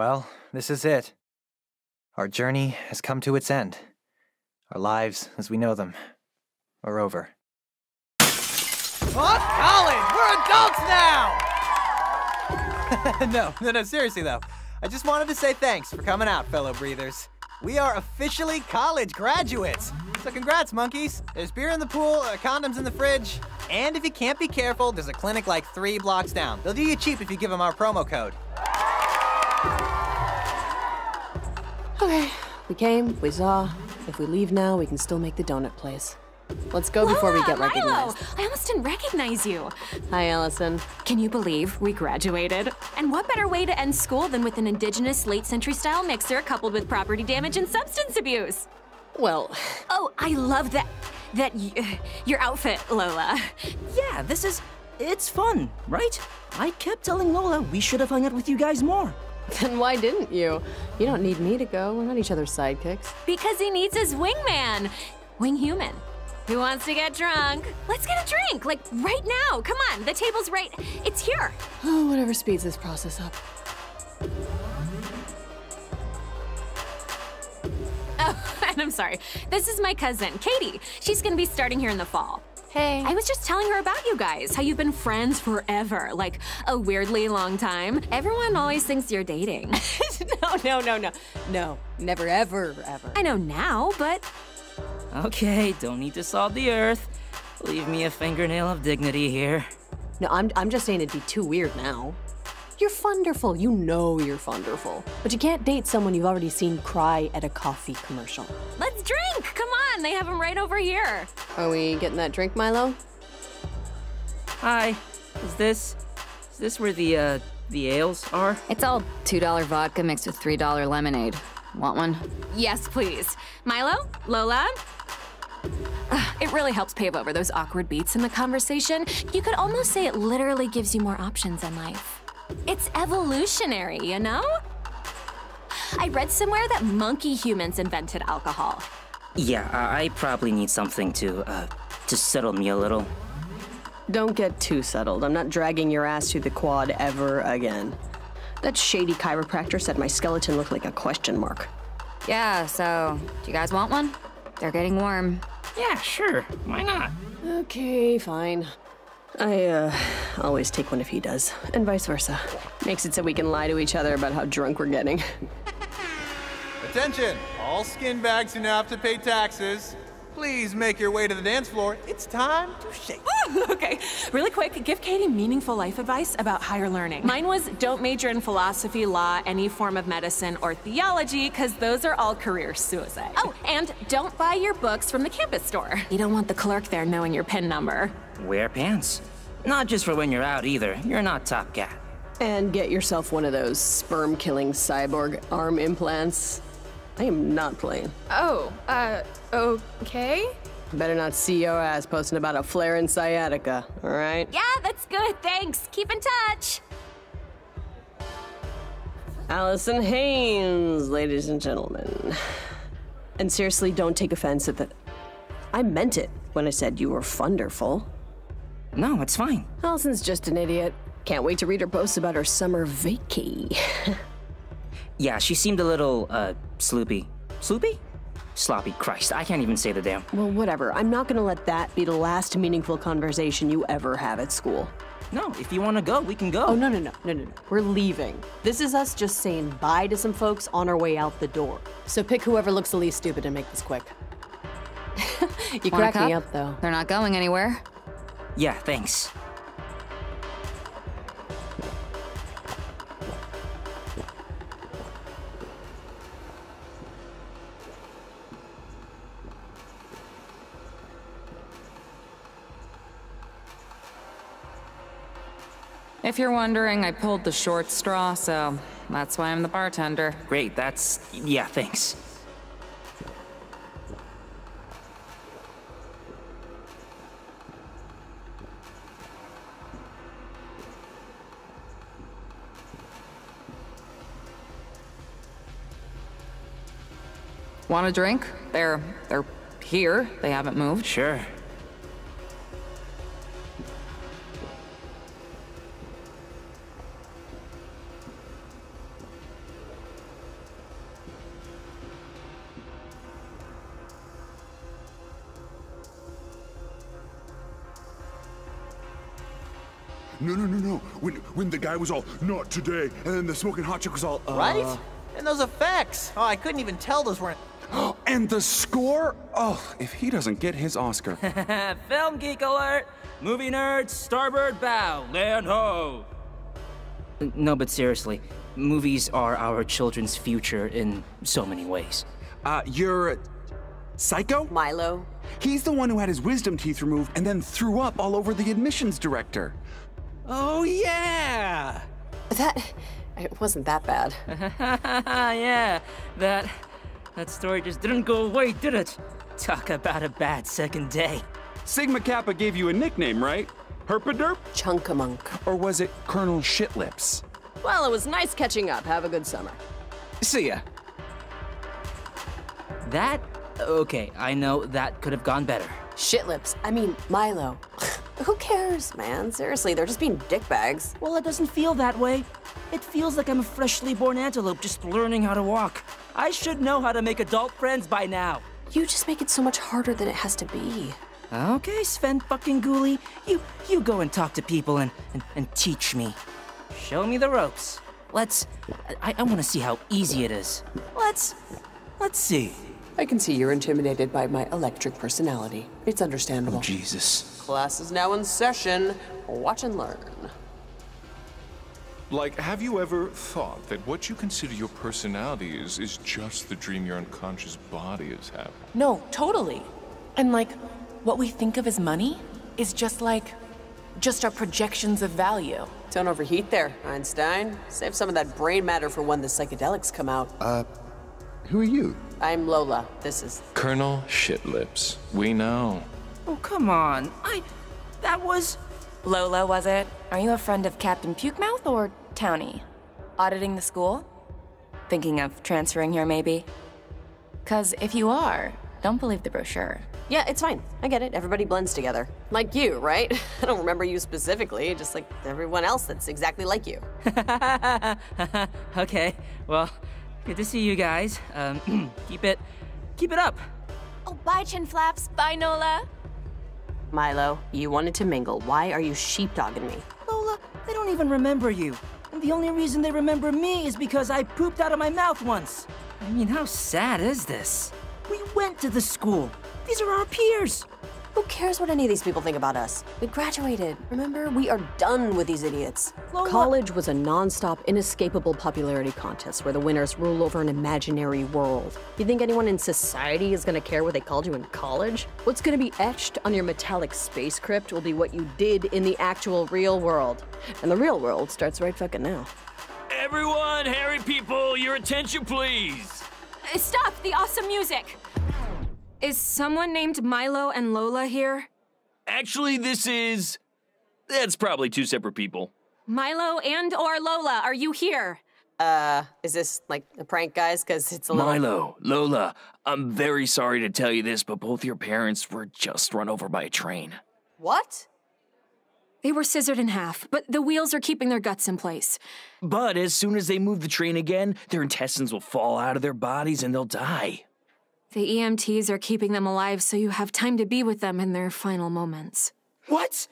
Well, this is it. Our journey has come to its end. Our lives, as we know them, are over. What? College! We're adults now! no, no, no, seriously though. I just wanted to say thanks for coming out, fellow breathers. We are officially college graduates. So congrats, monkeys. There's beer in the pool, uh, condoms in the fridge, and if you can't be careful, there's a clinic like three blocks down. They'll do you cheap if you give them our promo code. Okay, we came, we saw. If we leave now, we can still make the donut place. Let's go before we get Milo! recognized. I almost didn't recognize you. Hi, Allison. Can you believe we graduated? And what better way to end school than with an indigenous late century style mixer coupled with property damage and substance abuse? Well, Oh, I love that. That y- uh, your outfit, Lola. Yeah, this is. It's fun, right? I kept telling Lola we should have hung out with you guys more. then why didn't you? You don't need me to go. We're not each other's sidekicks. Because he needs his wingman. Wing human. Who wants to get drunk? Let's get a drink, like right now. Come on, the table's right. It's here. Oh, whatever speeds this process up. Oh, and I'm sorry. This is my cousin, Katie. She's gonna be starting here in the fall. Hey. I was just telling her about you guys, how you've been friends forever, like a weirdly long time. Everyone always thinks you're dating. no, no, no, no. No, never, ever, ever. I know now, but Okay, don't need to salt the earth. Leave me a fingernail of dignity here. No, I'm, I'm just saying it'd be too weird now. You're funderful. You know you're funderful. But you can't date someone you've already seen cry at a coffee commercial. let's drink. Come on, they have them right over here. Are we getting that drink, Milo? Hi, is this. Is this where the, uh, the ales are? It's all $2 vodka mixed with $3 lemonade. Want one? Yes, please. Milo? Lola? Ugh, It really helps pave over those awkward beats in the conversation. You could almost say it literally gives you more options in life. It's evolutionary, you know? I read somewhere that monkey humans invented alcohol. Yeah, I, I probably need something to, uh, to settle me a little. Don't get too settled. I'm not dragging your ass to the quad ever again. That shady chiropractor said my skeleton looked like a question mark. Yeah, so, do you guys want one? They're getting warm. Yeah, sure. Why not? Okay, fine. I, uh, always take one if he does, and vice versa. Makes it so we can lie to each other about how drunk we're getting. Attention, all skin bags who now have to pay taxes. Please make your way to the dance floor. It's time to shake. okay, really quick, give Katie meaningful life advice about higher learning. Mine was don't major in philosophy, law, any form of medicine, or theology, because those are all career suicide. Oh, and don't buy your books from the campus store. You don't want the clerk there knowing your PIN number. Wear pants. Not just for when you're out either. You're not Top Cat. And get yourself one of those sperm killing cyborg arm implants. I am not playing. Oh, uh, okay. Better not see your ass posting about a flare in sciatica, alright? Yeah, that's good. Thanks. Keep in touch. Allison Haynes, ladies and gentlemen. And seriously, don't take offense at that. I meant it when I said you were funderful. No, it's fine. Allison's just an idiot. Can't wait to read her posts about her summer vacay. Yeah, she seemed a little, uh, sloopy. Sloopy? Sloppy. Christ, I can't even say the damn. well, whatever. I'm not gonna let that be the last meaningful conversation you ever have at school. No, if you want to go, we can go. Oh, no, no, no, no, no, no. We're leaving. This is us just saying bye to some folks on our way out the door. So pick whoever looks the least stupid and make this quick. you Want a crack me up, though. They're not going anywhere. Yeah, thanks. If you're wondering, I pulled the short straw, so that's why I'm the bartender. Great, that's. Yeah, thanks. Want a drink? They're... they're here. They haven't moved. Sure. No, no, no, no. When, when the guy was all, not today, and then the smoking hot chick was all, uh... Right? And those effects! Oh, I couldn't even tell those weren't and the score. Oh, if he doesn't get his Oscar. Film geek alert! Movie nerds, starboard bow, land ho! No, but seriously, movies are our children's future in so many ways. Uh, you're Psycho? Milo. He's the one who had his wisdom teeth removed and then threw up all over the admissions director. Oh, yeah! That. It wasn't that bad. yeah, that that story just didn't go away, did it? Talk about a bad second day. Sigma Kappa gave you a nickname, right? Herpaderp? Chunkamunk. Or was it Colonel Shitlips? Well, it was nice catching up. Have a good summer. See ya. That okay, I know that could have gone better. Shitlips. I mean, Milo. Who cares, man? Seriously, they're just being dickbags. Well, it doesn't feel that way. It feels like I'm a freshly born antelope just learning how to walk. I should know how to make adult friends by now. You just make it so much harder than it has to be. Okay, Sven fucking Ghoulie. You you go and talk to people and, and, and teach me. Show me the ropes. Let's I, I wanna see how easy it is. Let's let's see. I can see you're intimidated by my electric personality. It's understandable. Oh, Jesus. Class is now in session. Watch and learn. Like, have you ever thought that what you consider your personality is is just the dream your unconscious body is having? No, totally. And like, what we think of as money is just like, just our projections of value. Don't overheat there, Einstein. Save some of that brain matter for when the psychedelics come out. Uh, who are you? I'm Lola. This is. Colonel Shitlips. We know. Oh come on. I that was Lola, was it? Are you a friend of Captain Pukemouth or Townie? Auditing the school? Thinking of transferring here, maybe? Cause if you are, don't believe the brochure. Yeah, it's fine. I get it. Everybody blends together. Like you, right? I don't remember you specifically, just like everyone else that's exactly like you. okay, well, good to see you guys. Um, keep it, keep it up. Oh, bye, Chin Flaps. Bye, Nola. Milo, you wanted to mingle. Why are you sheepdogging me? Lola, they don't even remember you. The only reason they remember me is because I pooped out of my mouth once. I mean, how sad is this? We went to the school. These are our peers. Who cares what any of these people think about us? We graduated. Remember, we are done with these idiots. College was a non-stop, inescapable popularity contest where the winners rule over an imaginary world. You think anyone in society is gonna care what they called you in college? What's gonna be etched on your metallic space crypt will be what you did in the actual real world. And the real world starts right fucking now. Everyone, hairy people, your attention, please. Uh, Stop the awesome music. Is someone named Milo and Lola here? Actually, this is. That's probably two separate people. Milo and or Lola, are you here? Uh, is this like a prank, guys? Because it's a little. Milo, Lola, I'm very sorry to tell you this, but both your parents were just run over by a train. What? They were scissored in half, but the wheels are keeping their guts in place. But as soon as they move the train again, their intestines will fall out of their bodies and they'll die. The EMTs are keeping them alive so you have time to be with them in their final moments. What?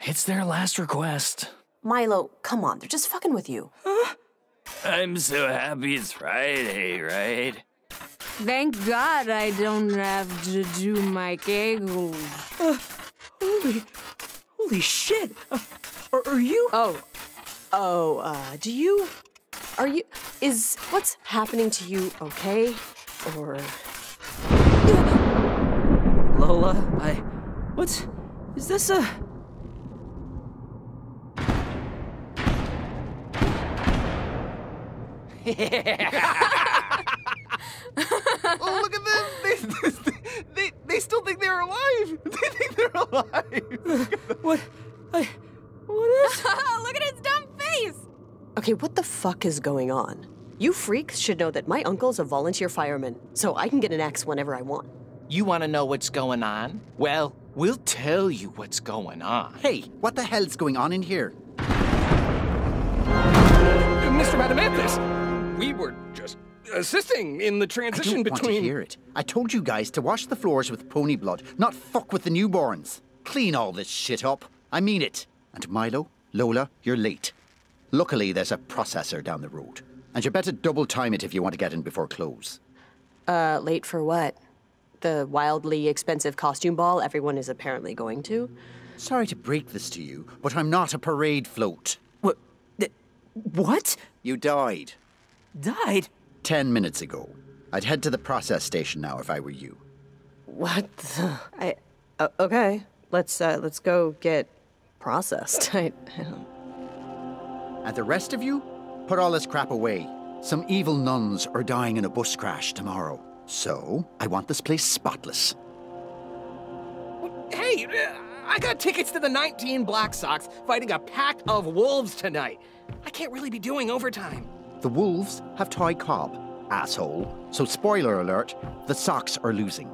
It's their last request. Milo, come on, they're just fucking with you. I'm so happy it's Friday, right? Thank God I don't have to do my kegel. Uh, holy, holy shit! Uh, are, are you? Oh, oh. Uh, do you? Are you? Is what's happening to you okay? Or? Lola, I. What? Is this a. oh, look at them! They, they, they, they still think they're alive! They think they're alive! Uh, what? I. What is. look at his dumb face! Okay, what the fuck is going on? You freaks should know that my uncle's a volunteer fireman, so I can get an axe whenever I want. You want to know what's going on? Well, we'll tell you what's going on. Hey, what the hell's going on in here? Mr. Rhadamanthus, we were just assisting in the transition I don't between. Want to hear it. I told you guys to wash the floors with pony blood, not fuck with the newborns. Clean all this shit up. I mean it. And Milo, Lola, you're late. Luckily, there's a processor down the road. And you better double time it if you want to get in before close. Uh, late for what? The wildly expensive costume ball everyone is apparently going to? Sorry to break this to you, but I'm not a parade float. What? What? You died. Died? Ten minutes ago. I'd head to the process station now if I were you. What? The? I. Uh, okay. Let's uh, let's go get processed. I, I don't. And the rest of you, put all this crap away. Some evil nuns are dying in a bus crash tomorrow. So, I want this place spotless. Hey, I got tickets to the 19 Black Sox fighting a pack of wolves tonight. I can't really be doing overtime. The Wolves have Ty Cobb, asshole. So, spoiler alert, the Sox are losing.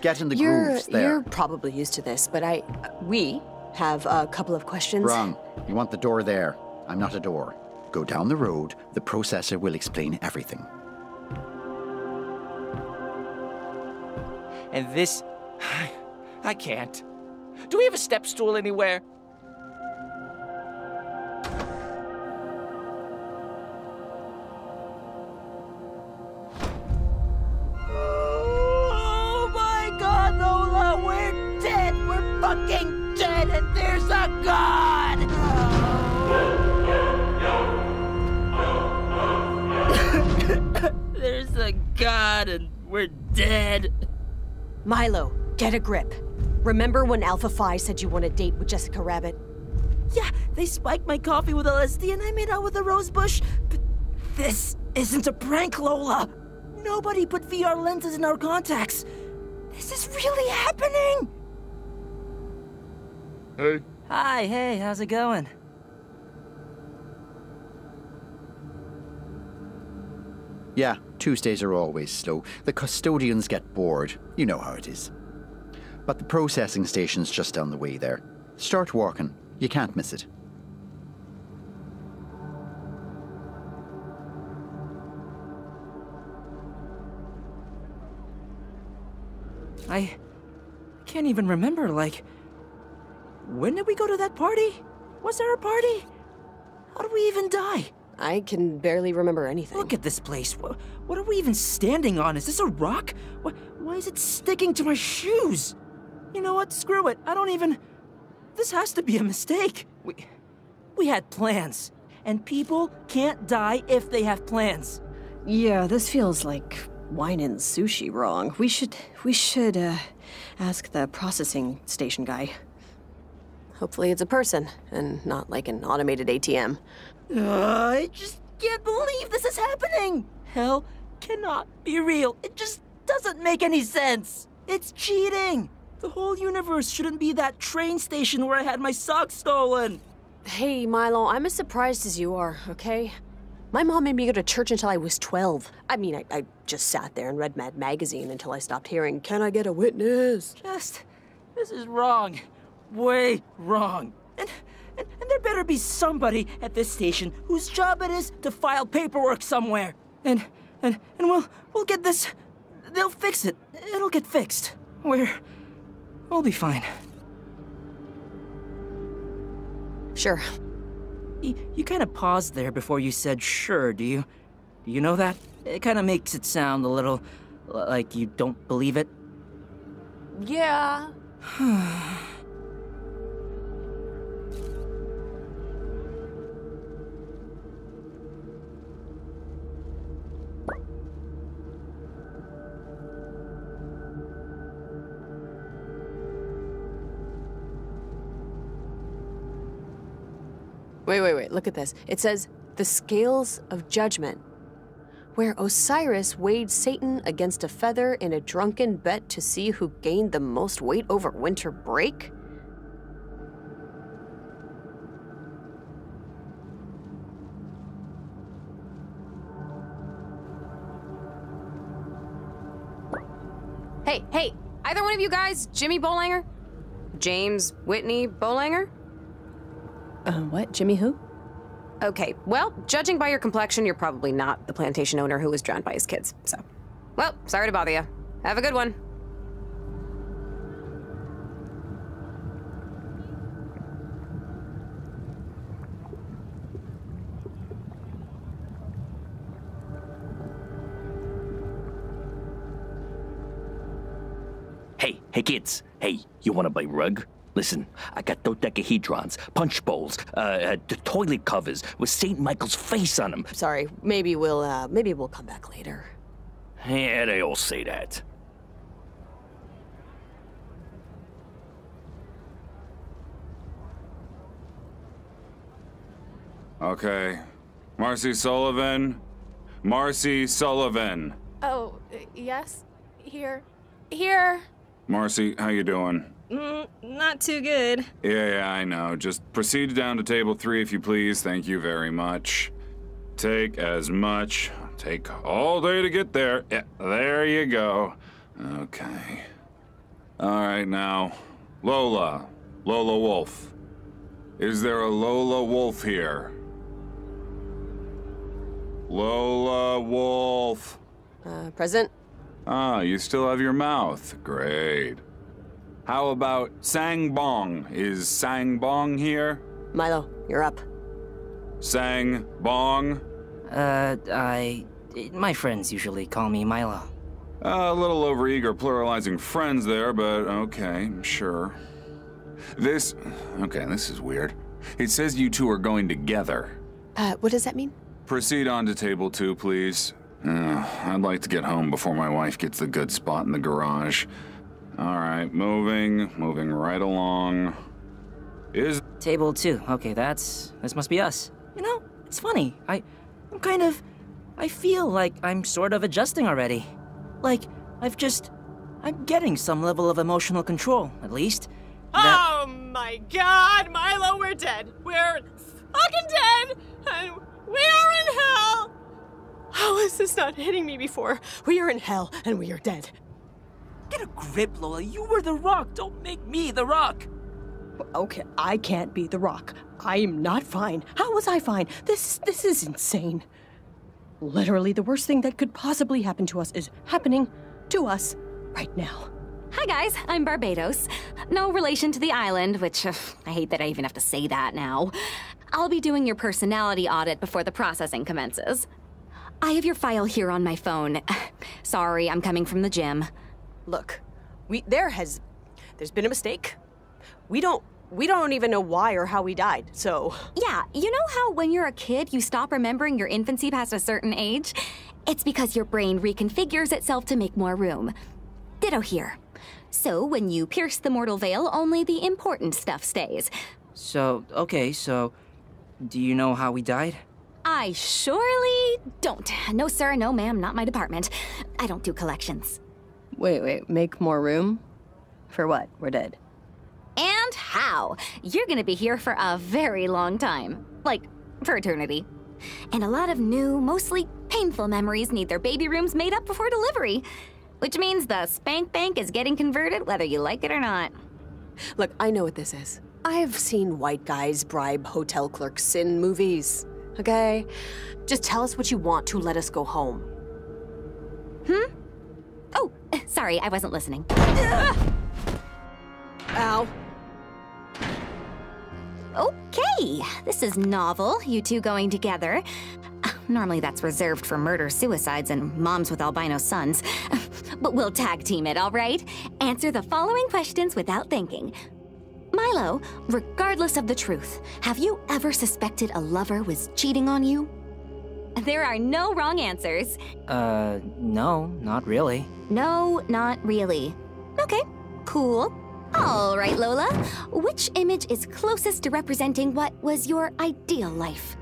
Get in the you're, grooves there. You're probably used to this, but I. Uh, we have a couple of questions. Wrong. You want the door there. I'm not a door. Go down the road, the processor will explain everything. And this. I can't. Do we have a step stool anywhere? We're dead. Milo, get a grip. Remember when Alpha Phi said you want a date with Jessica Rabbit? Yeah, they spiked my coffee with LSD and I made out with a rose bush. But this isn't a prank, Lola. Nobody put VR lenses in our contacts. This is really happening. Hey. Hi, hey, how's it going? Yeah, Tuesdays are always slow. The custodians get bored. You know how it is. But the processing station's just down the way there. Start walking. You can't miss it. I can't even remember, like, when did we go to that party? Was there a party? How did we even die? I can barely remember anything. Look at this place. What, what are we even standing on? Is this a rock? Why, why is it sticking to my shoes? You know what? Screw it. I don't even. This has to be a mistake. We, we had plans, and people can't die if they have plans. Yeah, this feels like wine and sushi wrong. We should, we should, uh, ask the processing station guy. Hopefully it's a person, and not like an automated ATM. Uh, I just can't believe this is happening. Hell cannot be real. It just doesn't make any sense. It's cheating. The whole universe shouldn't be that train station where I had my socks stolen. Hey, Milo, I'm as surprised as you are, okay? My mom made me go to church until I was 12. I mean, I, I just sat there and read Mad Magazine until I stopped hearing, Can I get a witness? Just, this is wrong. Way wrong. And, and, and there better be somebody at this station whose job it is to file paperwork somewhere. And, and, and we'll, we'll get this. They'll fix it. It'll get fixed. We're, we'll be fine. Sure. You, you kind of paused there before you said sure, do you? Do you know that? It kind of makes it sound a little like you don't believe it. Yeah. Wait, wait, wait, look at this. It says, the scales of judgment, where Osiris weighed Satan against a feather in a drunken bet to see who gained the most weight over winter break? Hey, hey, either one of you guys, Jimmy Bolanger? James Whitney Bolanger? Uh, what? Jimmy who? Okay, well, judging by your complexion, you're probably not the plantation owner who was drowned by his kids, so. Well, sorry to bother you. Have a good one. Hey, hey kids. Hey, you wanna buy rug? Listen, I got dodecahedrons, punch bowls, uh, uh the toilet covers with St. Michael's face on them. Sorry, maybe we'll, uh, maybe we'll come back later. Yeah, they all say that. Okay. Marcy Sullivan. Marcy Sullivan. Oh, yes? Here. Here. Marcy, how you doing? Mm, not too good. Yeah, yeah, I know. Just proceed down to table three if you please. Thank you very much. Take as much. Take all day to get there. Yeah, there you go. Okay. All right, now, Lola. Lola Wolf. Is there a Lola Wolf here? Lola Wolf. Uh, present? Ah, you still have your mouth. Great. How about Sang Bong? Is Sang Bong here? Milo, you're up. Sang Bong? Uh, I. My friends usually call me Milo. Uh, a little overeager pluralizing friends there, but okay, sure. This. Okay, this is weird. It says you two are going together. Uh, what does that mean? Proceed on to table two, please. Uh, I'd like to get home before my wife gets the good spot in the garage. All right, moving, moving right along. Is table two? Okay, that's this must be us. You know, it's funny. I, I'm kind of, I feel like I'm sort of adjusting already. Like I've just, I'm getting some level of emotional control, at least. That... Oh my God, Milo, we're dead. We're fucking dead, and we are in hell. How is this not hitting me before? We are in hell and we are dead. Get a grip, Lola. You were the rock. Don't make me the rock. Okay, I can't be the rock. I am not fine. How was I fine? This this is insane. Literally the worst thing that could possibly happen to us is happening to us right now. Hi guys, I'm Barbados. No relation to the island, which uh, I hate that I even have to say that now. I'll be doing your personality audit before the processing commences. I have your file here on my phone. Sorry, I'm coming from the gym. Look, we there has there's been a mistake. We don't we don't even know why or how we died. So, yeah, you know how when you're a kid you stop remembering your infancy past a certain age? It's because your brain reconfigures itself to make more room. Ditto here. So, when you pierce the mortal veil, only the important stuff stays. So, okay, so do you know how we died? I surely don't. No, sir, no, ma'am, not my department. I don't do collections. Wait, wait, make more room? For what? We're dead. And how? You're gonna be here for a very long time. Like, for eternity. And a lot of new, mostly painful memories need their baby rooms made up before delivery. Which means the spank bank is getting converted whether you like it or not. Look, I know what this is. I've seen white guys bribe hotel clerks in movies, okay? Just tell us what you want to let us go home. Hmm? Oh, sorry, I wasn't listening. Ow. Okay, this is novel, you two going together. Normally that's reserved for murder suicides and moms with albino sons. But we'll tag team it, all right? Answer the following questions without thinking. Milo, regardless of the truth, have you ever suspected a lover was cheating on you? There are no wrong answers. Uh, no, not really. No, not really. Okay, cool. All right, Lola. Which image is closest to representing what was your ideal life?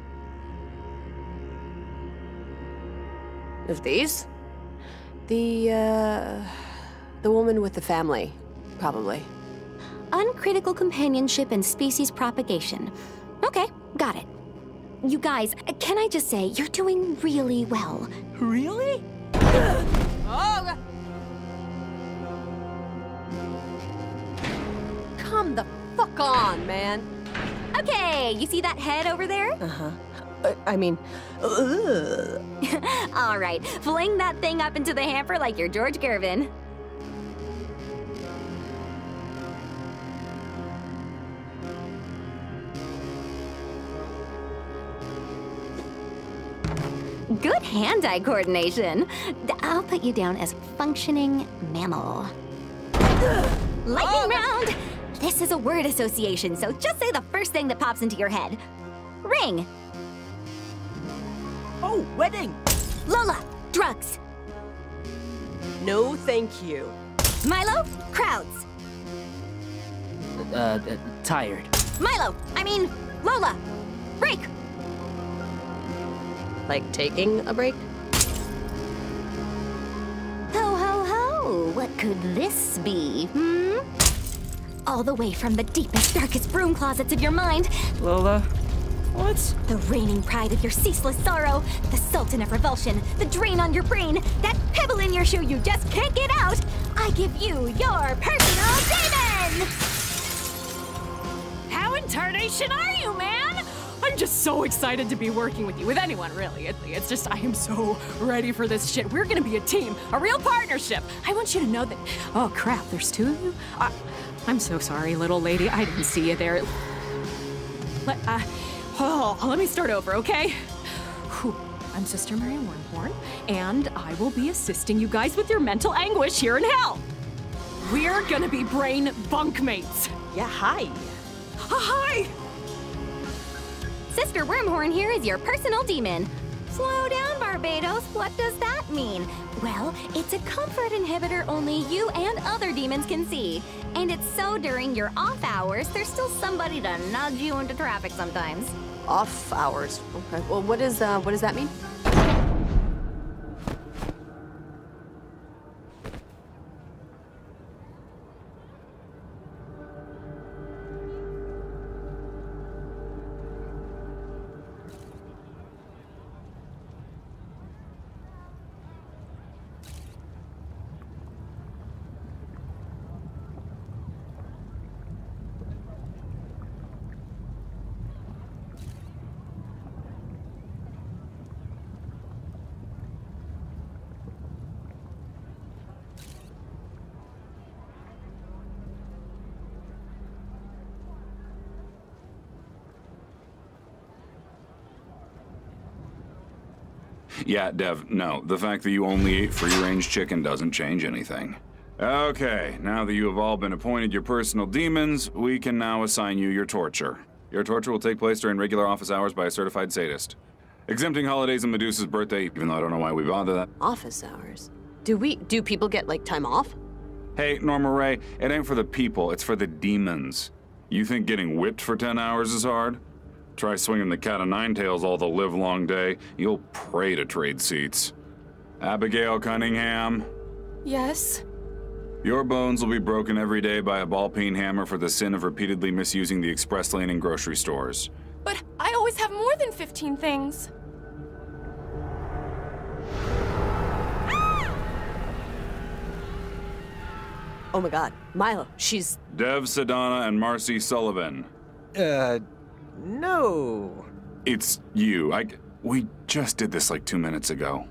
Of these? The, uh. The woman with the family, probably. Uncritical companionship and species propagation. Okay, got it. You guys, can I just say, you're doing really well. Really? oh! Come the fuck on, man. Okay, you see that head over there? Uh-huh. Uh, I mean, All right, fling that thing up into the hamper like you're George Gervin. Good hand-eye coordination. I'll put you down as functioning mammal. Lightning round! This is a word association, so just say the first thing that pops into your head. Ring. Oh, wedding! Lola, drugs. No, thank you. Milo, crowds. Uh, uh tired. Milo, I mean, Lola, break. Like taking a break? Ho, ho, ho! What could this be, hmm? All the way from the deepest, darkest broom closets of your mind. Lola, what? The reigning pride of your ceaseless sorrow, the sultan of revulsion, the drain on your brain, that pebble in your shoe you just can't get out. I give you your personal demon! How in tarnation are you, man? I'm just so excited to be working with you, with anyone really. It, it's just, I am so ready for this shit. We're gonna be a team, a real partnership. I want you to know that. Oh crap, there's two of you? I, I'm so sorry, little lady. I didn't see you there. Let, uh, oh, let me start over, okay? Whew. I'm Sister Mary Wormhorn, and I will be assisting you guys with your mental anguish here in hell. We're gonna be brain bunkmates. Yeah, hi. Hi! Sister Wormhorn here is your personal demon. Slow down, Barbados. What does that mean? Well, it's a comfort inhibitor only you and other demons can see. And it's so during your off hours, there's still somebody to nudge you into traffic sometimes. Off hours. Okay. Well, what is uh, what does that mean? Yeah, Dev, no. The fact that you only ate free-range chicken doesn't change anything. Okay, now that you have all been appointed your personal demons, we can now assign you your torture. Your torture will take place during regular office hours by a certified sadist. Exempting holidays and Medusa's birthday, even though I don't know why we bother that. Office hours. Do we? Do people get like time off? Hey, Norma Rae, it ain't for the people, it's for the demons. You think getting whipped for 10 hours is hard? Try swinging the cat o' nine tails all the live-long day. You'll pray to trade seats. Abigail Cunningham, Yes? your bones will be broken every day by a ball peen hammer for the sin of repeatedly misusing the express lane in grocery stores. But I always have more than 15 things. Oh my god. Milo, she's. Dev Sedana and Marcy Sullivan. Uh, no. It's you. I. We just did this like two minutes ago.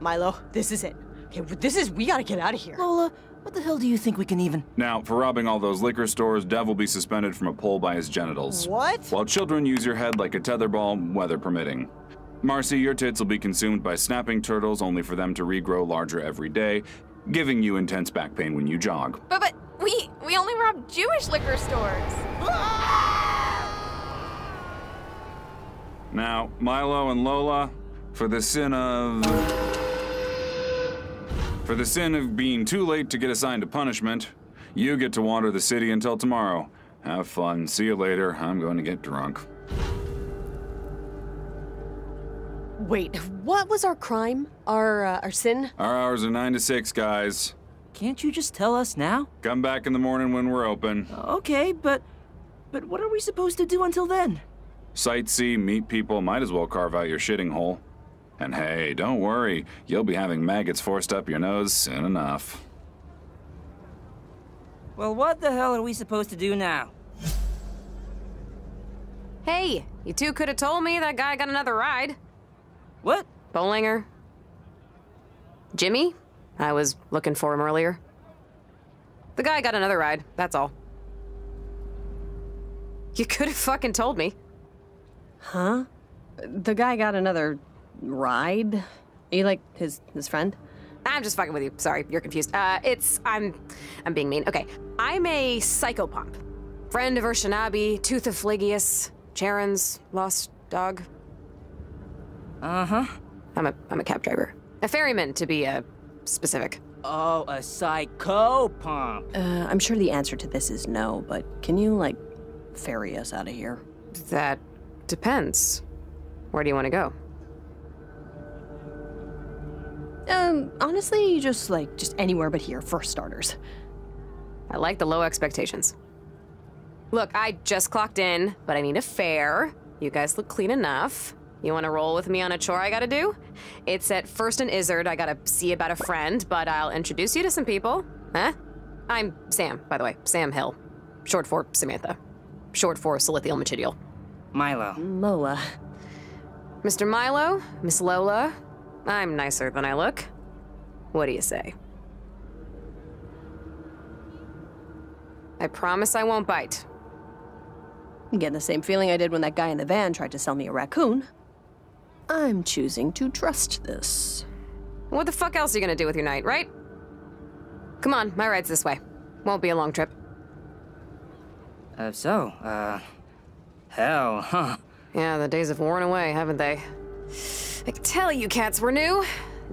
Milo, this is it. Okay, this is. We gotta get out of here. Lola, what the hell do you think we can even. Now, for robbing all those liquor stores, Dev will be suspended from a pole by his genitals. What? While children use your head like a tetherball, weather permitting. Marcy, your tits will be consumed by snapping turtles, only for them to regrow larger every day, giving you intense back pain when you jog. But, but, we, we only robbed Jewish liquor stores. Ah! Now, Milo and Lola, for the sin of. For the sin of being too late to get assigned a punishment, you get to wander the city until tomorrow. Have fun. See you later. I'm going to get drunk. Wait, what was our crime? Our uh, our sin? Our hours are 9 to 6, guys. Can't you just tell us now? Come back in the morning when we're open. Okay, but. But what are we supposed to do until then? Sightsee, meet people, might as well carve out your shitting hole. And hey, don't worry, you'll be having maggots forced up your nose soon enough. Well, what the hell are we supposed to do now? Hey, you two could have told me that guy got another ride. What? Bowlinger. Jimmy? I was looking for him earlier. The guy got another ride, that's all. You could have fucking told me. Huh? The guy got another ride? Are You like his his friend? I'm just fucking with you. Sorry, you're confused. Uh, it's I'm, I'm being mean. Okay, I'm a psychopomp, friend of Urshanabi, Tooth of Phlegyas, Charon's lost dog. Uh huh. I'm a I'm a cab driver, a ferryman to be uh, specific. Oh, a psychopomp. Uh, I'm sure the answer to this is no, but can you, like, ferry us out of here? That depends. Where do you want to go? Um, honestly, just like, just anywhere but here, for starters. I like the low expectations. Look, I just clocked in, but I need a fare. You guys look clean enough. You want to roll with me on a chore I gotta do? It's at First and Izzard. I gotta see about a friend, but I'll introduce you to some people. Huh? I'm Sam, by the way. Sam Hill. Short for Samantha. Short for Silithial Machidial. Milo. Lola. Mr. Milo, Miss Lola. I'm nicer than I look. What do you say? I promise I won't bite. I'm getting the same feeling I did when that guy in the van tried to sell me a raccoon. I'm choosing to trust this. What the fuck else are you gonna do with your night, right? Come on, my ride's this way. Won't be a long trip. Uh, so, uh, hell, huh? Yeah, the days have worn away, haven't they? I can tell you cats were new.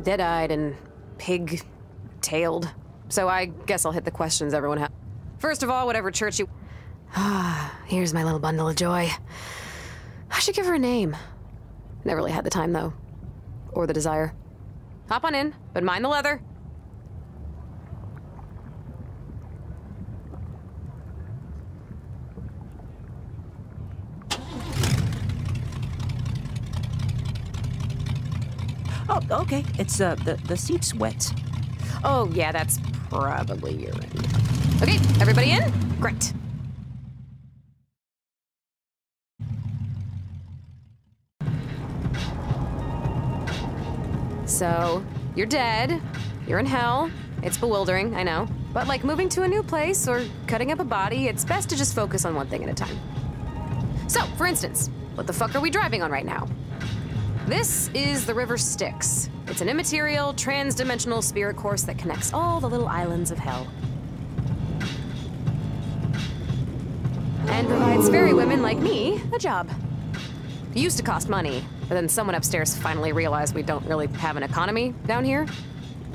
Dead-eyed and pig-tailed. So I guess I'll hit the questions everyone has. First of all, whatever church you... Ah, here's my little bundle of joy. I should give her a name. Never really had the time, though. Or the desire. Hop on in, but mind the leather. Oh, okay. It's, uh, the, the seat's wet. Oh, yeah, that's probably urine. Okay, everybody in? Great. So, you're dead. You're in hell. It's bewildering, I know. But like moving to a new place or cutting up a body, it's best to just focus on one thing at a time. So, for instance, what the fuck are we driving on right now? This is the River Styx. It's an immaterial, trans-dimensional spirit course that connects all the little islands of hell. And provides fairy women like me a job. It used to cost money, but then someone upstairs finally realized we don't really have an economy down here.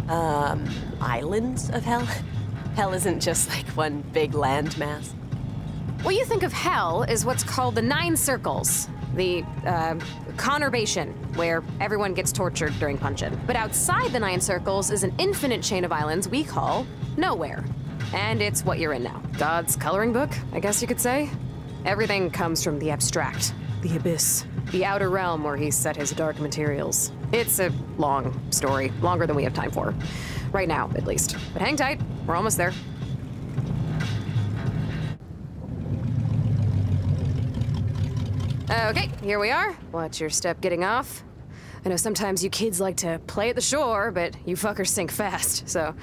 Um, islands of hell? Hell isn't just like one big landmass. What you think of hell is what's called the Nine Circles, the uh, conurbation, where everyone gets tortured during punch-in. But outside the Nine Circles is an infinite chain of islands we call Nowhere. And it's what you're in now. God's coloring book, I guess you could say. Everything comes from the abstract, the abyss, the outer realm where he set his dark materials. It's a long story, longer than we have time for. Right now, at least. But hang tight, we're almost there. Okay, here we are. Watch your step getting off. I know sometimes you kids like to play at the shore, but you fuckers sink fast, so.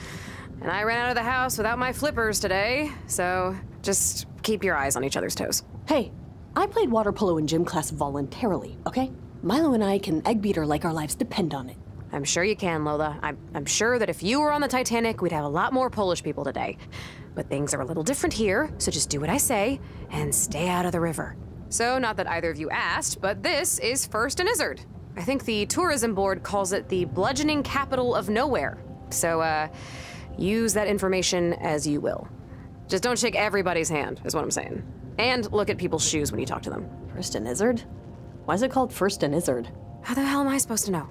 And I ran out of the house without my flippers today, so just keep your eyes on each other's toes. Hey, I played water polo in gym class voluntarily, okay? Milo and I can egg beat her like our lives depend on it. I'm sure you can, Lola. I'm, I'm sure that if you were on the Titanic, we'd have a lot more Polish people today. But things are a little different here, so just do what I say and stay out of the river. So, not that either of you asked, but this is First and Izzard. I think the tourism board calls it the bludgeoning capital of nowhere. So, uh, use that information as you will. Just don't shake everybody's hand, is what I'm saying. And look at people's shoes when you talk to them. First and Izzard? Why is it called First and Izzard? How the hell am I supposed to know?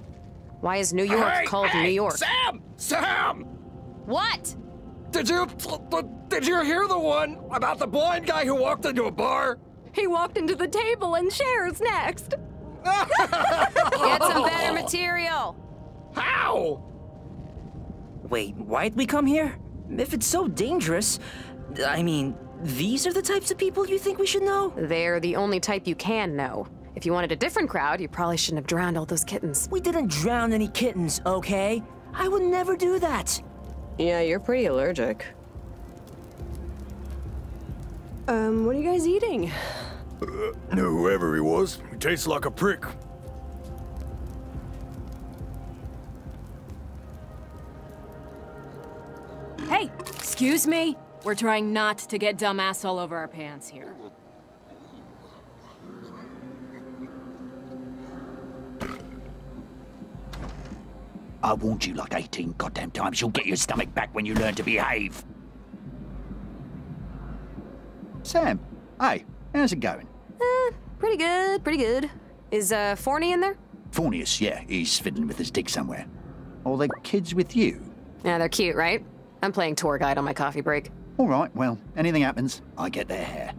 Why is New York Hey, called hey, New York? Sam! Sam! What? Did you did you hear the one about the blind guy who walked into a bar? He walked into the table and shares next. Get some better material. How? Wait, why'd we come here? If it's so dangerous, I mean, these are the types of people you think we should know? They're the only type you can know. If you wanted a different crowd, you probably shouldn't have drowned all those kittens. We didn't drown any kittens, okay? I would never do that. Yeah, you're pretty allergic. Um, what are you guys eating? Whoever he was, he tastes like a prick. Hey, excuse me? We're trying not to get dumbass all over our pants here. I warned you like 18 goddamn times. You'll get your stomach back when you learn to behave. Sam, hey, how's it going? Eh, pretty good, pretty good. Is, uh, Forney in there? Fornius, yeah, he's fiddling with his dick somewhere. All the kids with you? Yeah, they're cute, right? I'm playing tour guide on my coffee break. All right, well, anything happens, I get their hair.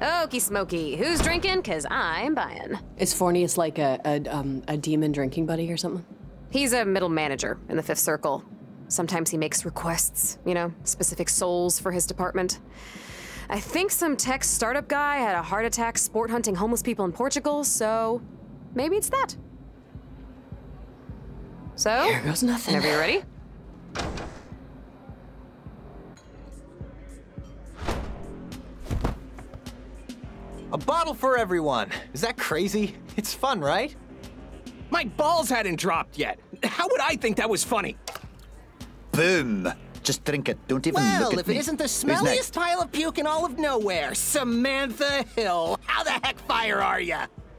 Okie smoky. Who's drinking? Cause I'm buying. Is Fornius like a, a, um, a demon drinking buddy or something? He's a middle manager in the Fifth Circle. Sometimes he makes requests, you know, specific souls for his department. I think some tech startup guy had a heart attack sport hunting homeless people in Portugal, so maybe it's that. So, Here goes nothing. Whenever you're ready. A bottle for everyone. Is that crazy? It's fun, right? My balls hadn't dropped yet. How would I think that was funny? Boom! Just drink it. Don't even Well, look at me. Well, if me. it isn't the Who's smelliest pile of puke in all of nowhere, Samantha Hill. How the heck fire are you?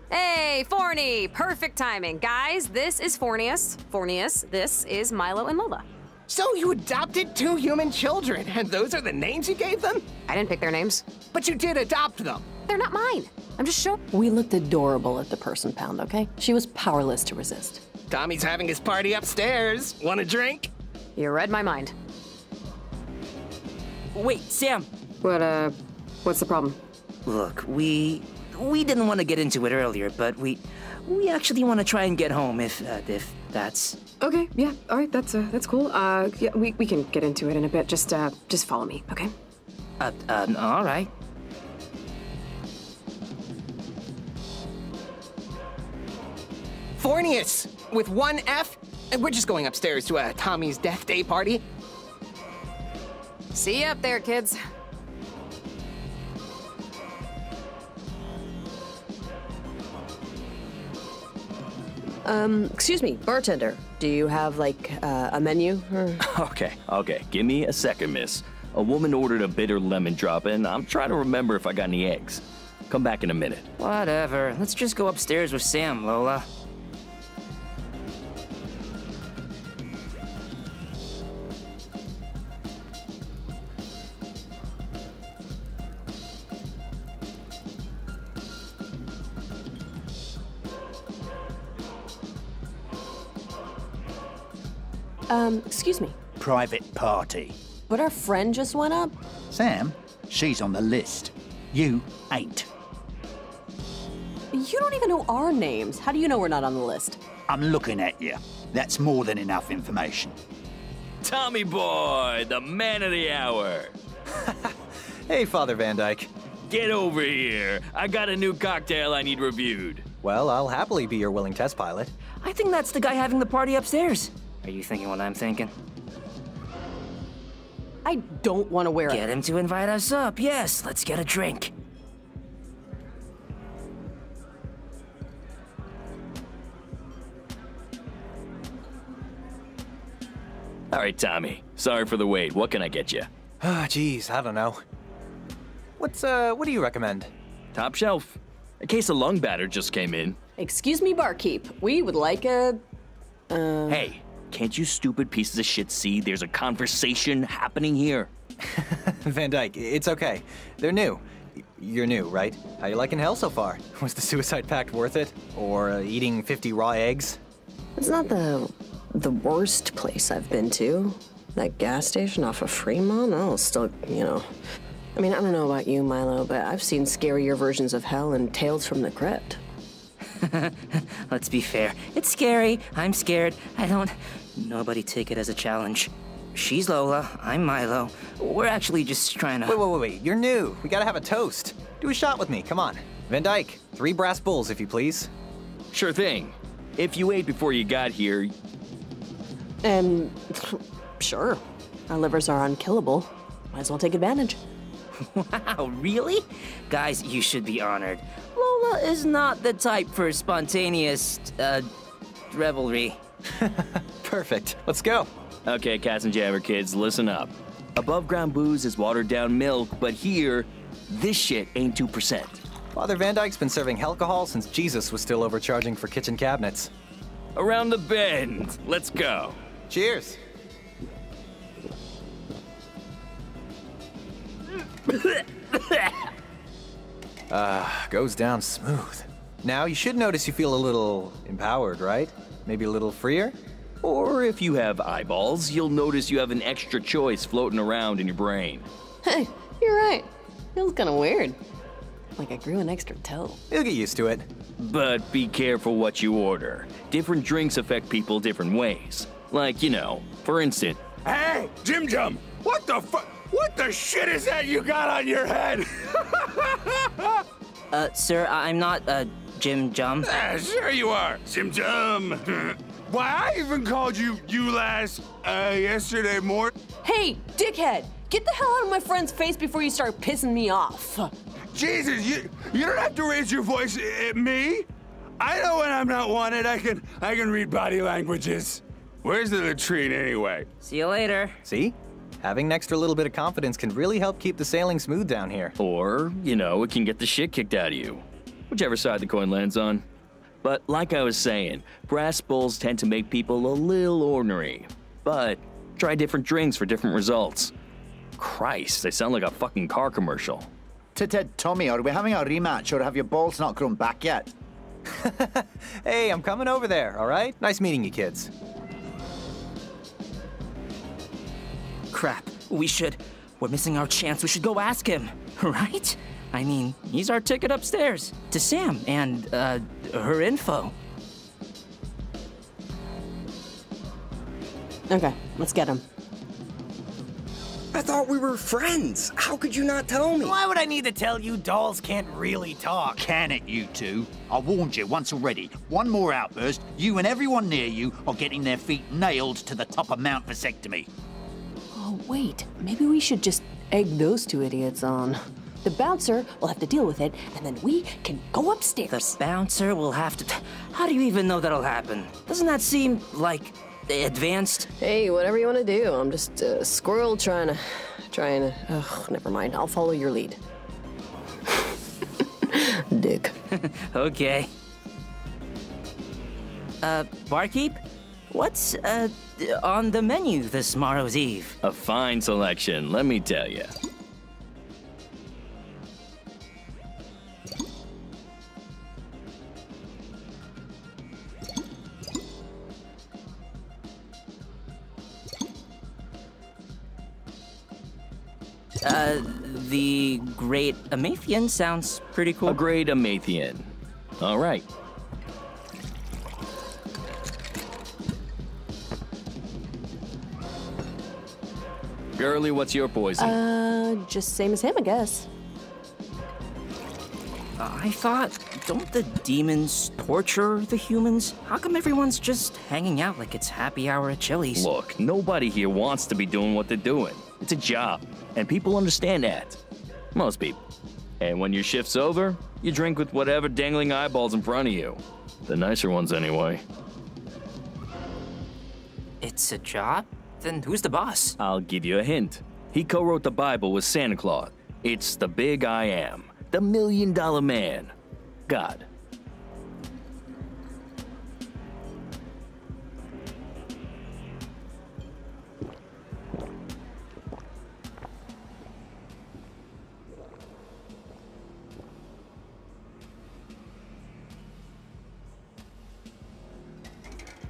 Hey, Forney! Perfect timing. Guys, this is Fornius. Fornius, this is Milo and Lola. So you adopted two human children, and those are the names you gave them? I didn't pick their names. But you did adopt them. They're not mine. I'm just showing. We looked adorable at the person pound, okay? She was powerless to resist. Tommy's having his party upstairs. Want a drink? You read my mind. Wait, Sam. What, uh, what's the problem? Look, we we didn't want to get into it earlier, but we we actually want to try and get home if uh, if that's Okay, yeah, all right, that's uh, that's cool. Uh, yeah, we, we can get into it in a bit. Just uh, just follow me, okay? uh, uh all right. Fornius, with one F. And we're just going upstairs to a Tommy's death day party. See you up there, kids. Um, excuse me, bartender. Do you have like uh, a menu? Or... Okay, okay. Give me a second, miss. A woman ordered a bitter lemon drop, and I'm trying to remember if I got any eggs. Come back in a minute. Whatever. Let's just go upstairs with Sam, Lola. Um, excuse me. Private party. But our friend just went up. Sam, she's on the list. You ain't. You don't even know our names. How do you know we're not on the list? I'm looking at you. That's more than enough information. Tommy boy, the man of the hour. Hey, Father Van Dyke. Get over here. I got a new cocktail I need reviewed. Well, I'll happily be your willing test pilot. I think that's the guy having the party upstairs. Are you thinking what I'm thinking? I don't want to wear Get him to invite us up. Yes, let's get a drink. All right, Tommy. Sorry for the wait. What can I get you? Ah, jeez, I don't know. What's, uh, what do you recommend? Top shelf. A case of lung batter just came in. Excuse me, barkeep. We would like a. Uh, Hey, can't you stupid pieces of shit see there's a conversation happening here? Van Dyke, it's okay. They're new. You're new, right? How you liking hell so far? Was the suicide pact worth it? Or uh, eating 50 raw eggs? It's not the the worst place I've been to. That gas station off of Fremont. Oh, still, you know. I mean, I don't know about you, Milo, but I've seen scarier versions of hell in Tales from the Crypt. Let's be fair. It's scary. I'm scared. I don't. Nobody take it as a challenge. She's Lola. I'm Milo. We're actually just trying to. Wait, wait, wait, wait. You're new. We gotta have a toast. Do a shot with me. Come on. Van Dyke, three brass bulls, if you please. Sure thing. If you ate before you got here, And sure, our livers are unkillable. Might as well take advantage. Wow, really? Guys, you should be honored. Lola is not the type for spontaneous, uh, revelry. Perfect. Let's go. Okay, Cats and Jabber kids, listen up. Above ground booze is watered down milk, but here, this shit ain't 2%. Father Van Dyke's been serving alcohol since Jesus was still overcharging for kitchen cabinets. Around the bend. Let's go. Cheers. Ah, goes down smooth. Now you should notice you feel a little empowered, right? Maybe a little freer? Or if you have eyeballs, you'll notice you have an extra choice floating around in your brain. Hey, you're right. Feels kind of weird. Like I grew an extra toe. You'll get used to it. But be careful what you order. Different drinks affect people different ways. Like, you know, for instance, Hey, Jim Jim! what the fu- What the shit is that you got on your head? Uh, sir, I- I'm not, uh, Jim Jum. Ah, sure you are, Jim Jum. Why, I even called you you last, uh, yesterday morning. Hey, dickhead! Get the hell out of my friend's face before you start pissing me off. Jesus, you you don't have to raise your voice at me. I know when I'm not wanted. I can I can read body languages. Where's the latrine anyway? See you later. See? Having an extra little bit of confidence can really help keep the sailing smooth down here. Or, you know, it can get the shit kicked out of you. Whichever side the coin lands on. But like I was saying, brass bowls tend to make people a little ornery. But try different drinks for different results. Christ, they sound like a fucking car commercial. Ted, Tommy, are we having a rematch or have your balls not grown back yet? Hey, I'm coming over there, all right? Nice meeting you kids. Crap. We should. We're missing our chance. We should go ask him, right? I mean, he's our ticket upstairs to Sam and, uh, her info. Okay, let's get him. I thought we were friends. How could you not tell me? Why would I need to tell you dolls can't really talk? Can it, you two? I warned you once already. One more outburst, you and everyone near you are getting their feet nailed to the top of Mount Vasectomy. Oh, wait. Maybe we should just egg those two idiots on. The bouncer will have to deal with it, and then we can go upstairs. The bouncer will have to. How do you even know that'll happen? Doesn't that seem like advanced? Hey, whatever you want to do. I'm just a squirrel trying to. trying to. Ugh, never mind. I'll follow your lead. Dick. okay. Uh, barkeep? What's, uh, on the menu this Morrow's Eve? A fine selection, let me tell you. Uh, the Great Amathian sounds pretty cool. A great Amathian. All right. Girly, what's your poison? Uh, just same as him, I guess. Uh, I thought, don't the demons torture the humans? How come everyone's just hanging out like it's happy hour at Chili's? Look, nobody here wants to be doing what they're doing. It's a job, and people understand that. Most people. And when your shift's over, you drink with whatever dangling eyeballs in front of you. The nicer ones, anyway. It's a job? Then who's the boss? I'll give you a hint. He co wrote the Bible with Santa Claus. It's the big I am, the million dollar man, God.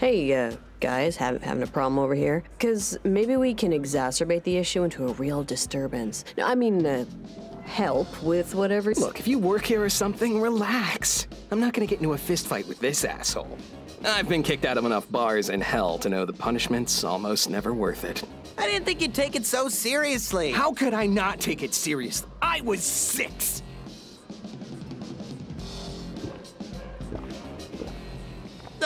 Hey, uh, guys, have, having a problem over here? Because maybe we can exacerbate the issue into a real disturbance. No, I mean, uh, help with whatever. Look, if you work here or something, relax. I'm not gonna get into a fistfight with this asshole. I've been kicked out of enough bars in hell to know the punishment's almost never worth it. I didn't think you'd take it so seriously. How could I not take it seriously? I was six.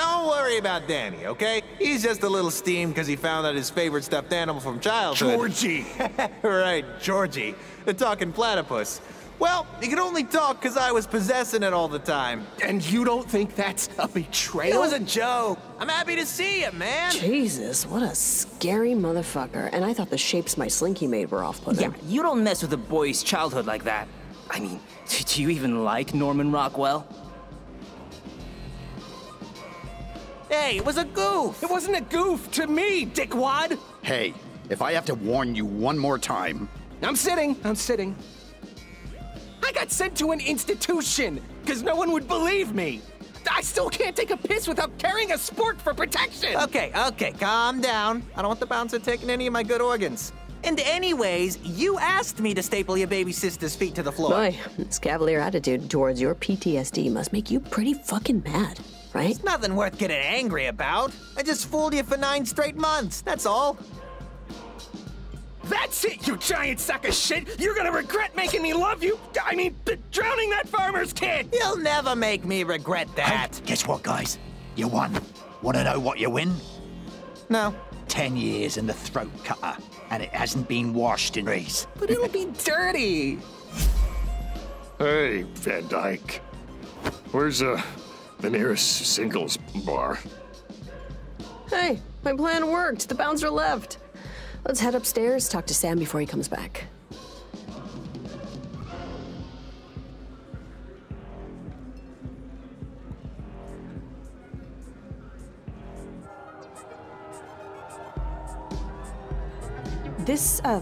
Don't worry about Danny, okay? He's just a little steamed because he found out his favorite stuffed animal from childhood. Georgie! right, Georgie. The talking platypus. Well, he could only talk because I was possessing it all the time. And you don't think that's a betrayal? It was a joke. I'm happy to see you, man. Jesus, what a scary motherfucker, and I thought the shapes my slinky made were off-putting. Yeah, you don't mess with a boy's childhood like that. I mean, do you even like Norman Rockwell? Hey, it was a goof! It wasn't a goof to me, dickwad! Hey, if I have to warn you one more time. I'm sitting, I'm sitting. I got sent to an institution because no one would believe me. I still can't take a piss without carrying a sport for protection. Okay, okay, calm down. I don't want the bouncer taking any of my good organs. And anyways, you asked me to staple your baby sister's feet to the floor. Boy, this cavalier attitude towards your PTSD must make you pretty fucking mad, right? It's nothing worth getting angry about. I just fooled you for nine straight months, that's all. That's it, you giant sack of shit! You're gonna regret making me love you! I mean, drowning that farmer's kid! You'll never make me regret that. Hey, guess what, guys? You won. Want to know what you win? No. Ten years in the throat cutter, and it hasn't been washed in grease. But it'll be dirty. Hey, Van Dyke. Where's uh, the nearest singles bar? Hey, my plan worked. The bouncer left. Let's head upstairs, talk to Sam before he comes back. This, uh,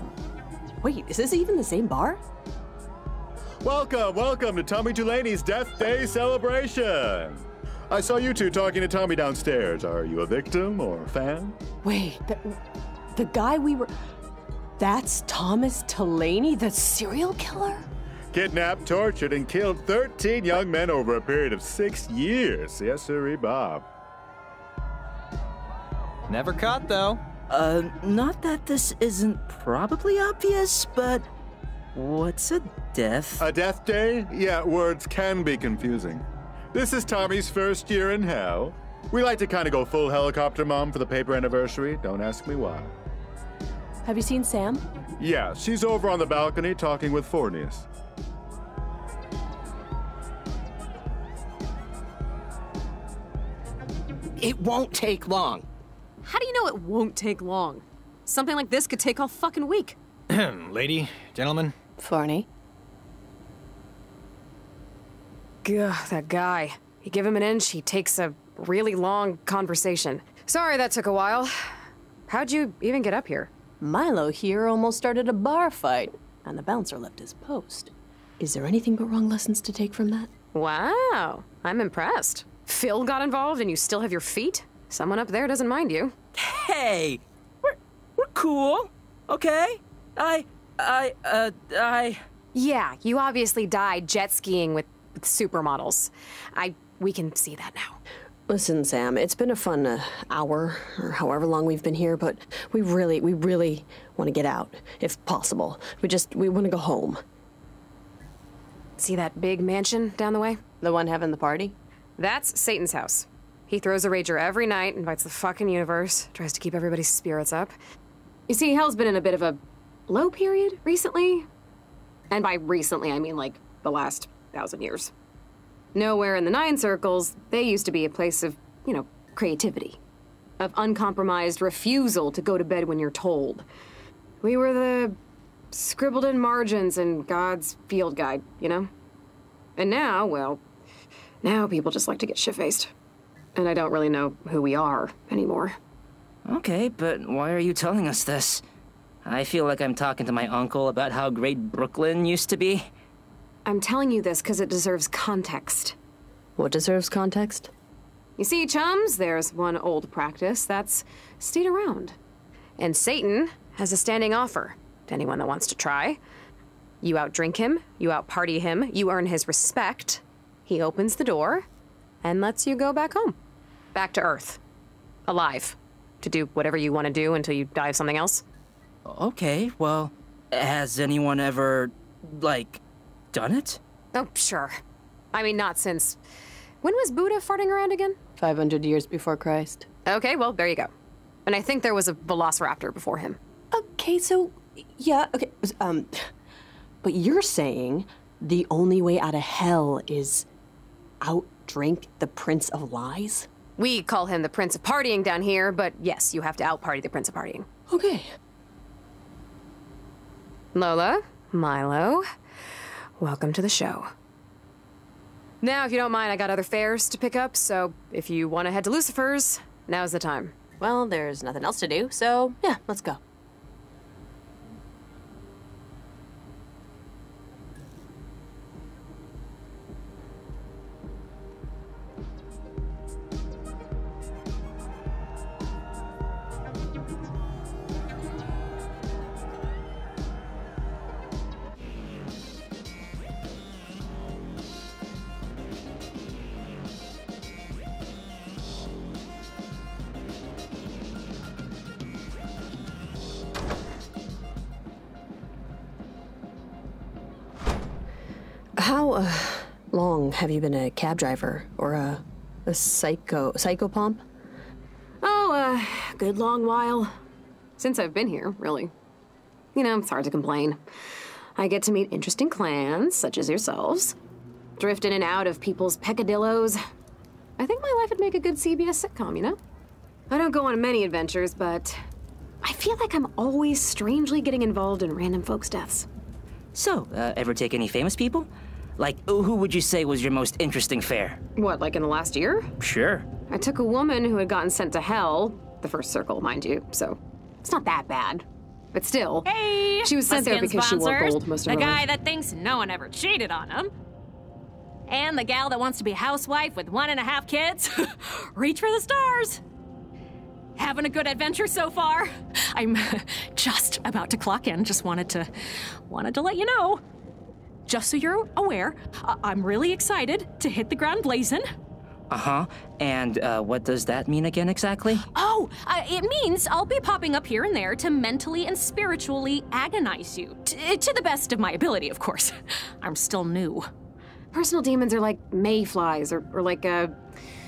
wait, is this even the same bar? Welcome, welcome to Tommy Delaney's Death Day celebration. I saw you two talking to Tommy downstairs. Are you a victim or a fan? Wait, the, the guy we were. That's Thomas Delaney, the serial killer? Kidnapped, tortured, and killed 13 young men over a period of six years. Yes, sir, Bob. Never caught, though. Uh, not that this isn't probably obvious, but what's a death? A death day? Yeah, words can be confusing. This is Tommy's first year in hell. We like to kind of go full helicopter mom for the paper anniversary. Don't ask me why. Have you seen Sam? Yeah, she's over on the balcony talking with Fornius. It won't take long. How do you know it won't take long? Something like this could take all fucking week. Lady, gentlemen. Forney. Gah, that guy. You give him an inch, he takes a really long conversation. Sorry that took a while. How'd you even get up here? Milo here almost started a bar fight, and the bouncer left his post. Is there anything but wrong lessons to take from that? Wow, I'm impressed. Phil got involved and you still have your feet? Someone up there doesn't mind you. Hey, we're, we're cool, okay? I, I, uh, I... Yeah, you obviously died jet skiing with, with supermodels. I, we can see that now. Listen, Sam, it's been a fun uh, hour or however long we've been here, but we really, we really want to get out, if possible. We just, we want to go home. See that big mansion down the way? The one having the party? That's Satan's house. He throws a rager every night, invites the fucking universe, tries to keep everybody's spirits up. You see, Hell's been in a bit of a low period recently. And by recently, I mean like the last thousand years. Nowhere in the Nine Circles, they used to be a place of, you know, creativity, of uncompromised refusal to go to bed when you're told. We were the scribbled in margins in God's field guide, you know? And now, well, now people just like to get shit faced. And I don't really know who we are anymore. Okay, but why are you telling us this? I feel like I'm talking to my uncle about how great Brooklyn used to be. I'm telling you this because it deserves context. What deserves context? You see, chums, there's one old practice that's stayed around. And Satan has a standing offer to anyone that wants to try. You outdrink him, you outparty him, you earn his respect. He opens the door and lets you go back home. Back to Earth. Alive. To do whatever you want to do until you die of something else. Okay, well, has anyone ever, like, done it? Oh, sure. I mean, not since. When was Buddha farting around again? 500 years before Christ. Okay, well, there you go. And I think there was a velociraptor before him. Okay, so, yeah, okay, um, but you're saying the only way out of hell is outdrink the Prince of Lies? We call him the Prince of Partying down here, but yes, you have to out-party the Prince of Partying. Okay. Lola, Milo, welcome to the show. Now, if you don't mind, I got other fares to pick up, so if you want to head to Lucifer's, now's the time. Well, there's nothing else to do, so yeah, let's go. Long have you been a cab driver or a, a psycho psychopomp? Oh, a good long while. Since I've been here, really. You know, it's hard to complain. I get to meet interesting clans, such as yourselves. Drift in and out of people's peccadillos. I think my life would make a good CBS sitcom, you know? I don't go on many adventures, but I feel like I'm always strangely getting involved in random folks' deaths. So, uh, ever take any famous people? Like, who would you say was your most interesting fare? What, like in the last year? Sure. I took a woman who had gotten sent to hell, the first circle, mind you, so it's not that bad. But still, Hey! she was sent there Muskin because she wore gold most of The her guy life. that thinks no one ever cheated on him. And the gal that wants to be a housewife with one and a half kids. Reach for the stars. Having a good adventure so far. I'm just about to clock in. Just wanted to wanted to let you know. Just so you're aware, uh, I'm really excited to hit the ground blazing. Uh huh. And uh, what does that mean again exactly? Oh, uh, it means I'll be popping up here and there to mentally and spiritually agonize you. T- to the best of my ability, of course. I'm still new. Personal demons are like mayflies or, or like uh,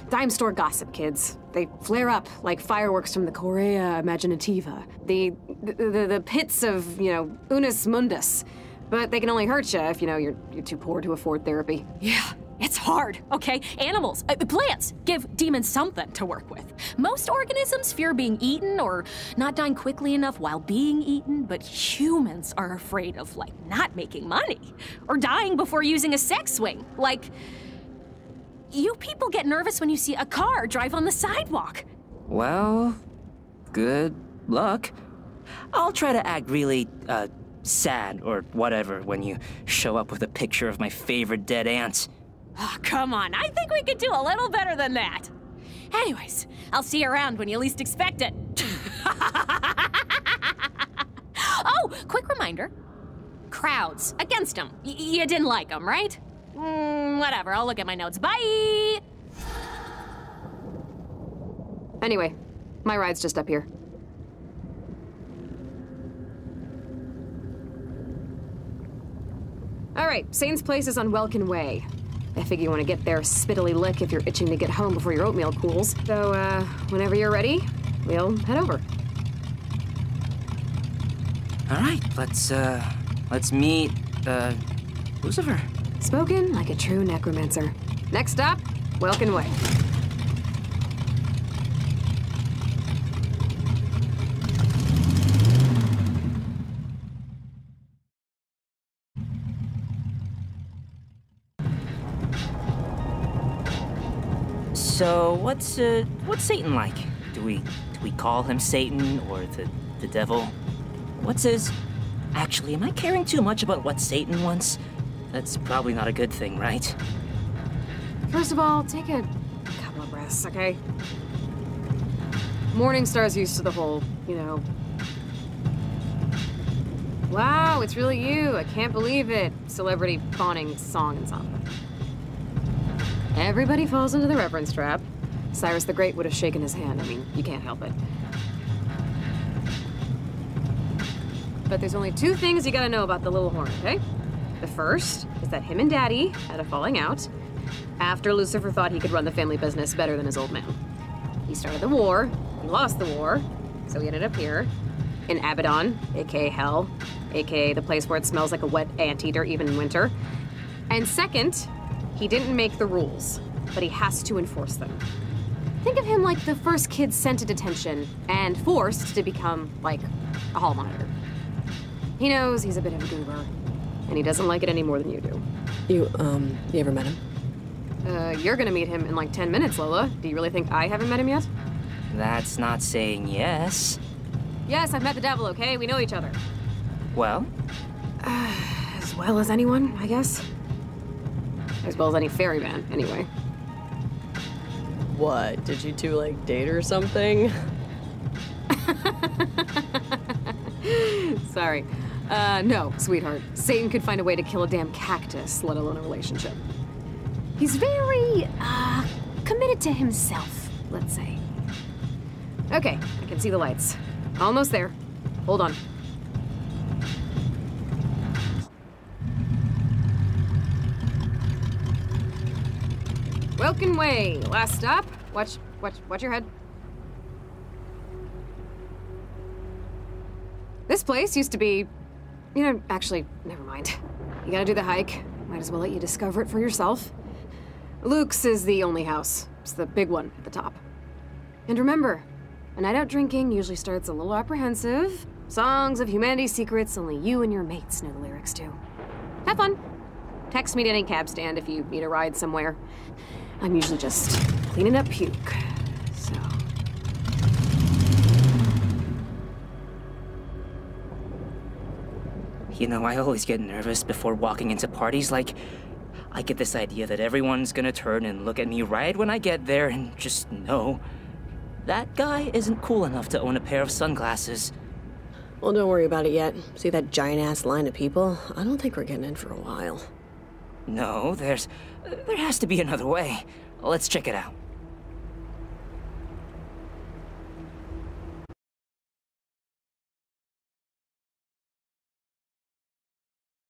dime store gossip kids. They flare up like fireworks from the Correa Imaginativa, the, the, the, the pits of, you know, Unus Mundus. But they can only hurt you if, you know, you're, you're too poor to afford therapy. Yeah, it's hard, okay? Animals, uh, plants give demons something to work with. Most organisms fear being eaten or not dying quickly enough while being eaten, but humans are afraid of, like, not making money or dying before using a sex swing. Like, you people get nervous when you see a car drive on the sidewalk. Well, good luck. I'll try to act really, uh, sad or whatever when you show up with a picture of my favorite dead aunt. Oh, come on, I think we could do a little better than that. Anyways, I'll see you around when you least expect it. oh, quick reminder crowds against them. Y- you didn't like them, right? Mm, whatever, I'll look at my notes. Bye! Anyway, my ride's just up here. All right, Sane's place is on Welkin Way. I figure you want to get there spittily lick if you're itching to get home before your oatmeal cools. So, uh, whenever you're ready, we'll head over. All right, let's, uh, let's meet, uh, Lucifer. Spoken like a true necromancer. Next stop, Welkin Way. So, what's, uh, what's Satan like? Do we, do we call him Satan or the, the devil? What's his... Actually, am I caring too much about what Satan wants? That's probably not a good thing, right? First of all, take a couple of breaths, okay? Morningstar's used to the whole, you know. Wow, it's really you. I can't believe it. Celebrity fawning song ensemble. Everybody falls into the reverence trap. Cyrus the Great would have shaken his hand. I mean, you can't help it. But there's only two things you gotta know about the Little Horn, okay? The first is that him and Daddy had a falling out after Lucifer thought he could run the family business better than his old man. He started the war, he lost the war, so he ended up here in Abaddon, aka Hell, aka the place where it smells like a wet anteater even in winter. And second, he didn't make the rules, but he has to enforce them. Think of him like the first kid sent to detention and forced to become, like, a hall monitor. He knows he's a bit of a goober, and he doesn't like it any more than you do. You, um, you ever met him? Uh, you're gonna meet him in like 10 minutes, Lola. Do you really think I haven't met him yet? That's not saying yes. Yes, I've met the devil, okay? We know each other. Well, As well as anyone, I guess. As well as any ferryman, anyway. What? Did you two, like, date or something? Sorry. Uh, no, sweetheart. Satan could find a way to kill a damn cactus, let alone a relationship. He's very, uh, committed to himself, let's say. Okay, I can see the lights. Almost there. Hold on. Way. Last stop. Watch, watch, watch your head. This place used to be. You know, actually, never mind. You gotta do the hike. Might as well let you discover it for yourself. Luke's is the only house. It's the big one at the top. And remember, a night out drinking usually starts a little apprehensive. Songs of humanity's secrets only you and your mates know the lyrics to. Have fun. Text me to any cab stand if you need a ride somewhere. I'm usually just cleaning up puke. So. you know, I always get nervous before walking into parties. Like, I get this idea that everyone's gonna turn and look at me right when I get there and just know that guy isn't cool enough to own a pair of sunglasses. Well, don't worry about it yet. See that giant ass line of people? I don't think we're getting in for a while. No, there's. There has to be another way. Let's check it out.